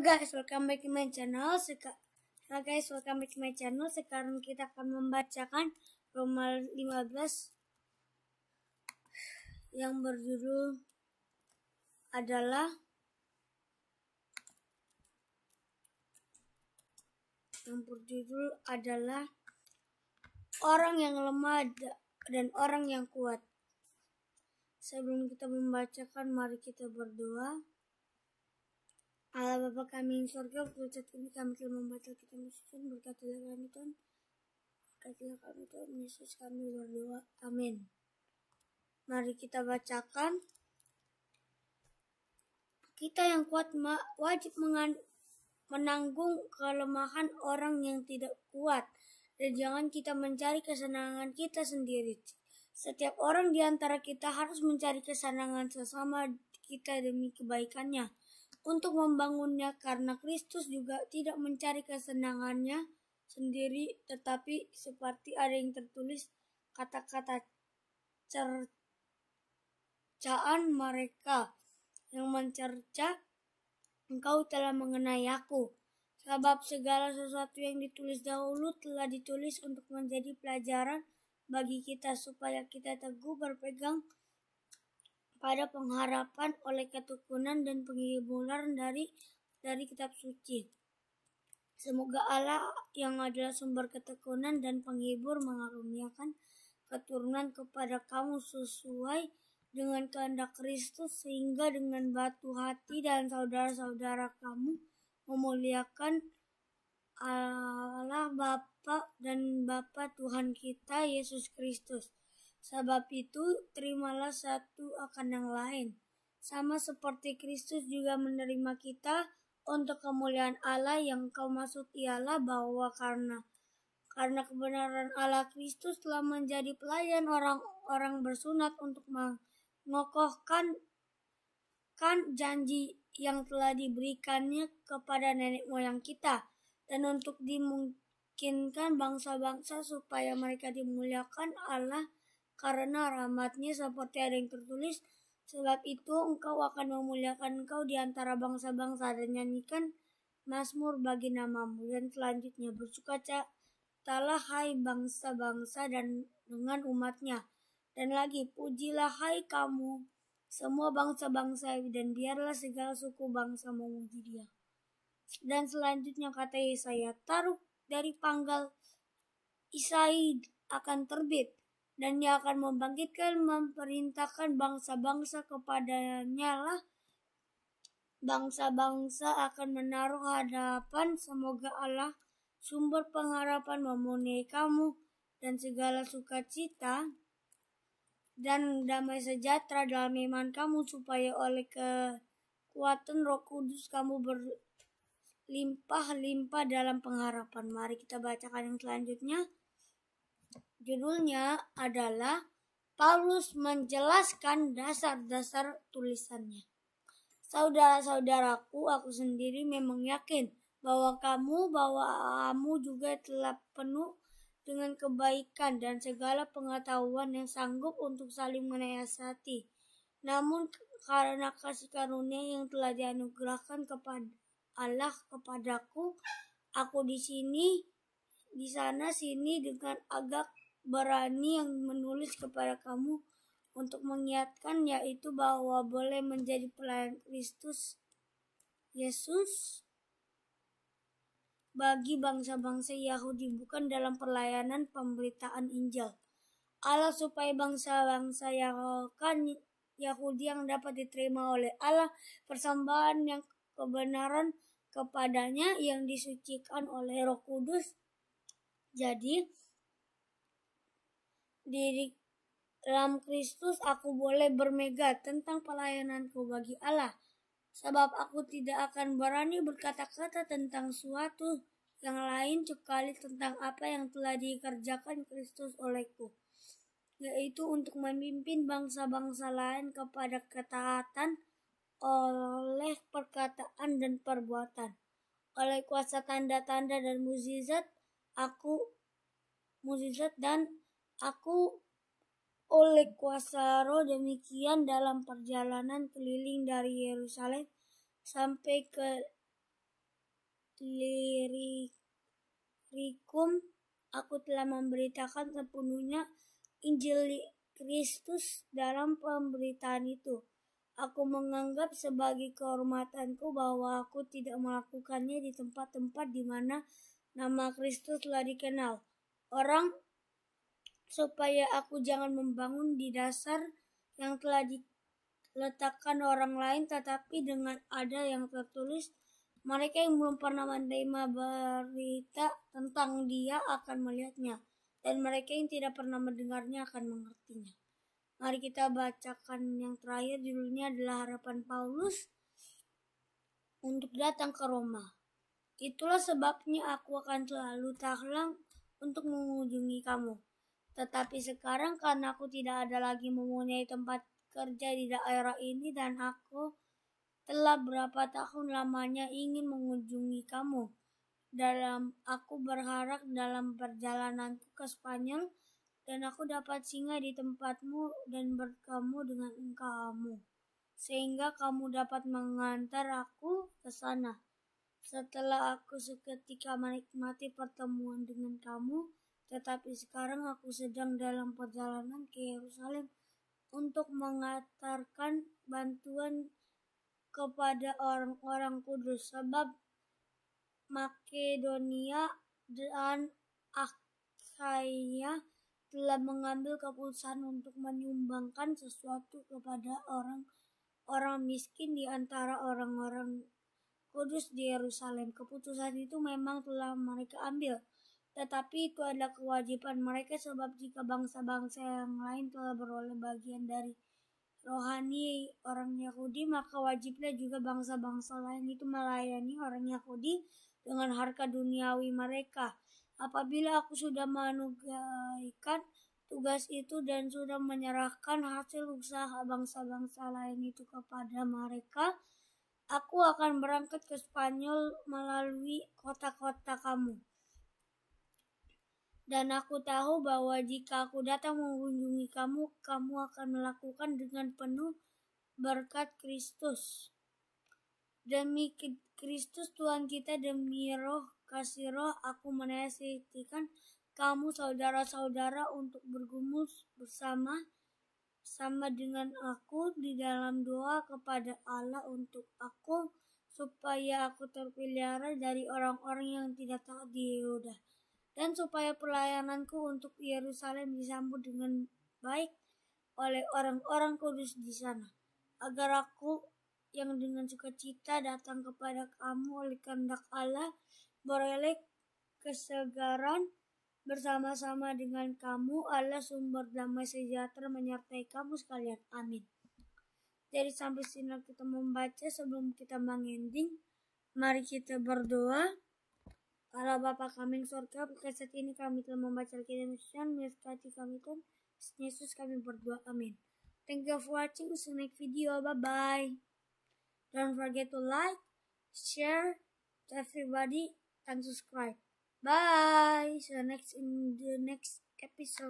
Guys, welcome back to my channel. Seka Halo guys, welcome back to my channel. Sekarang kita akan membacakan Roma 15 yang berjudul adalah yang berjudul adalah orang yang lemah dan orang yang kuat. Sebelum kita membacakan, mari kita berdoa. Allah Bapa kami yang surga, saat ini kami telah membaca kita Yesus, berkatilah kami Tuhan. Berkatilah kami Tuhan Yesus, kami berdoa. Amin. Mari kita bacakan. Kita yang kuat wajib menanggung kelemahan orang yang tidak kuat. Dan jangan kita mencari kesenangan kita sendiri. Setiap orang di antara kita harus mencari kesenangan sesama kita demi kebaikannya untuk membangunnya karena Kristus juga tidak mencari kesenangannya sendiri tetapi seperti ada yang tertulis kata-kata cercaan mereka yang mencerca engkau telah mengenai aku. Sebab segala sesuatu yang ditulis dahulu telah ditulis untuk menjadi pelajaran bagi kita supaya kita teguh berpegang pada pengharapan oleh ketekunan dan penghiburan dari dari kitab suci. Semoga Allah yang adalah sumber ketekunan dan penghibur mengaruniakan keturunan kepada kamu sesuai dengan kehendak Kristus sehingga dengan batu hati dan saudara-saudara kamu memuliakan Allah Bapa dan Bapa Tuhan kita Yesus Kristus. Sebab itu, terimalah satu akan yang lain. Sama seperti Kristus juga menerima kita untuk kemuliaan Allah yang kau maksud ialah bahwa karena karena kebenaran Allah Kristus telah menjadi pelayan orang-orang bersunat untuk mengokohkan kan janji yang telah diberikannya kepada nenek moyang kita dan untuk dimungkinkan bangsa-bangsa supaya mereka dimuliakan Allah karena rahmatnya seperti ada yang tertulis sebab itu engkau akan memuliakan engkau di antara bangsa-bangsa dan nyanyikan Mazmur bagi namamu. Dan selanjutnya bersuka citalah hai bangsa-bangsa dan dengan umatnya. Dan lagi pujilah hai kamu semua bangsa-bangsa dan biarlah segala suku bangsa memuji dia. Dan selanjutnya kata Yesaya taruh dari panggal Isai akan terbit dan dia akan membangkitkan memerintahkan bangsa-bangsa kepadanya lah bangsa-bangsa akan menaruh hadapan semoga Allah sumber pengharapan memenuhi kamu dan segala sukacita dan damai sejahtera dalam iman kamu supaya oleh kekuatan Roh Kudus kamu berlimpah-limpah dalam pengharapan. Mari kita bacakan yang selanjutnya. Judulnya adalah Paulus menjelaskan dasar-dasar tulisannya. Saudara-saudaraku, aku sendiri memang yakin bahwa kamu, bahwa kamu juga telah penuh dengan kebaikan dan segala pengetahuan yang sanggup untuk saling menasihati. Namun karena kasih karunia yang telah dianugerahkan kepada Allah kepadaku, aku di sini, di sana sini dengan agak berani yang menulis kepada kamu untuk mengingatkan yaitu bahwa boleh menjadi pelayan Kristus Yesus bagi bangsa-bangsa Yahudi bukan dalam pelayanan pemberitaan Injil. Allah supaya bangsa-bangsa Yahudi Yahudi yang dapat diterima oleh Allah persembahan yang kebenaran kepadanya yang disucikan oleh Roh Kudus. Jadi, diri dalam Kristus aku boleh bermega tentang pelayananku bagi Allah. Sebab aku tidak akan berani berkata-kata tentang suatu yang lain kecuali tentang apa yang telah dikerjakan Kristus olehku. Yaitu untuk memimpin bangsa-bangsa lain kepada ketaatan oleh perkataan dan perbuatan. Oleh kuasa tanda-tanda dan mukjizat, aku mukjizat dan Aku oleh kuasa roh demikian dalam perjalanan keliling dari Yerusalem sampai ke lirikum aku telah memberitakan sepenuhnya Injil Kristus dalam pemberitaan itu. Aku menganggap sebagai kehormatanku bahwa aku tidak melakukannya di tempat-tempat di mana nama Kristus telah dikenal. Orang supaya aku jangan membangun di dasar yang telah diletakkan orang lain tetapi dengan ada yang tertulis mereka yang belum pernah menerima berita tentang dia akan melihatnya dan mereka yang tidak pernah mendengarnya akan mengertinya. Mari kita bacakan yang terakhir judulnya adalah harapan Paulus untuk datang ke Roma. Itulah sebabnya aku akan selalu taklang untuk mengunjungi kamu. Tetapi sekarang karena aku tidak ada lagi mempunyai tempat kerja di daerah ini dan aku telah berapa tahun lamanya ingin mengunjungi kamu. Dalam aku berharap dalam perjalananku ke Spanyol dan aku dapat singgah di tempatmu dan bertemu dengan engkau, sehingga kamu dapat mengantar aku ke sana. Setelah aku seketika menikmati pertemuan dengan kamu, tetapi sekarang aku sedang dalam perjalanan ke Yerusalem untuk mengantarkan bantuan kepada orang-orang kudus. Sebab Makedonia dan Akhaya telah mengambil keputusan untuk menyumbangkan sesuatu kepada orang-orang miskin di antara orang-orang kudus di Yerusalem. Keputusan itu memang telah mereka ambil, tetapi itu adalah kewajiban mereka sebab jika bangsa-bangsa yang lain telah beroleh bagian dari rohani orang Yahudi, maka wajibnya juga bangsa-bangsa lain itu melayani orang Yahudi dengan harga duniawi mereka. Apabila aku sudah menunaikan tugas itu dan sudah menyerahkan hasil usaha bangsa-bangsa lain itu kepada mereka, aku akan berangkat ke Spanyol melalui kota-kota kamu. Dan aku tahu bahwa jika aku datang mengunjungi kamu, kamu akan melakukan dengan penuh berkat Kristus. Demi Kristus Tuhan kita, demi roh kasih roh aku menasihatikan kamu saudara-saudara untuk bergumul bersama sama dengan aku di dalam doa kepada Allah untuk aku supaya aku terpelihara dari orang-orang yang tidak taat di Yehuda dan supaya pelayananku untuk Yerusalem disambut dengan baik oleh orang-orang kudus di sana. Agar aku yang dengan sukacita datang kepada kamu oleh kehendak Allah beroleh kesegaran bersama-sama dengan kamu Allah sumber damai sejahtera menyertai kamu sekalian. Amin. Jadi sampai sini kita membaca sebelum kita mengending. Mari kita berdoa. Allah Bapa kami surga saat ini kami telah membaca Alkitab dan memberkati kami Tuhan. Yesus kami berdoa. Amin. Thank you for watching. See next video. Bye bye don't forget to like share to everybody and subscribe. Bye. You next in the next episode.